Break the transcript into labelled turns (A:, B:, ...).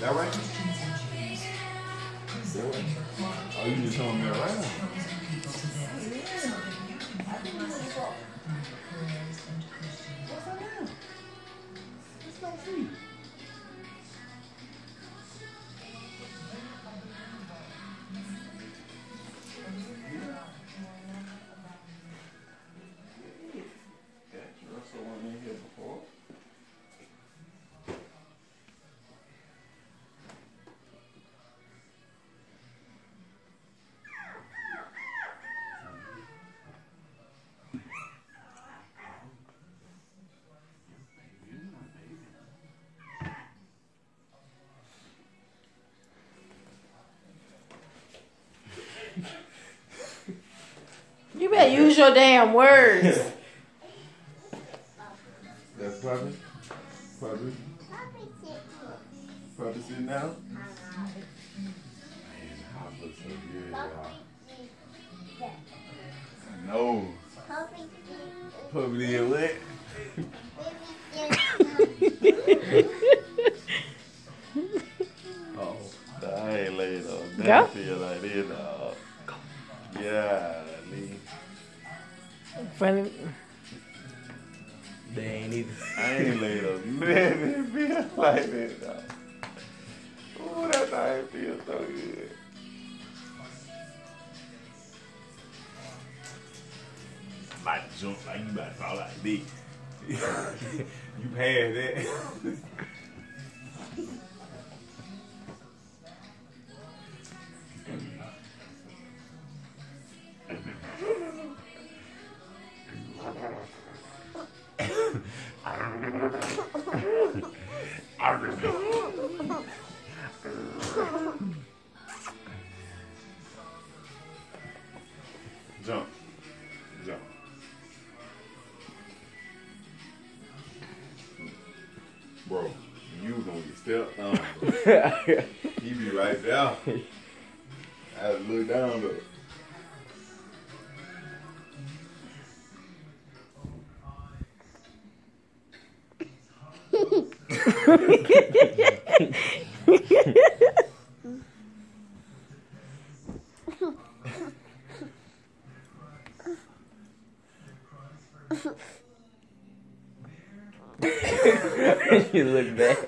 A: That right? That right? Oh, you just showing me around.
B: You better use your damn words.
A: That's puppy? Puppy? Puppy sitting down? Man, the house looks so good, y'all. No. Puppy did what? oh. I ain't laid on that feel like this, dog. Yeah, Lee.
B: Funny.
C: They ain't either.
A: I ain't laid on nothing feel like that, dog. Ooh, that thing feels so good. About to jump like you about to fall like this. you passed that. Jump. Jump. Bro, you gonna get stepped on. he be right there. I had to look down though.
C: you look back.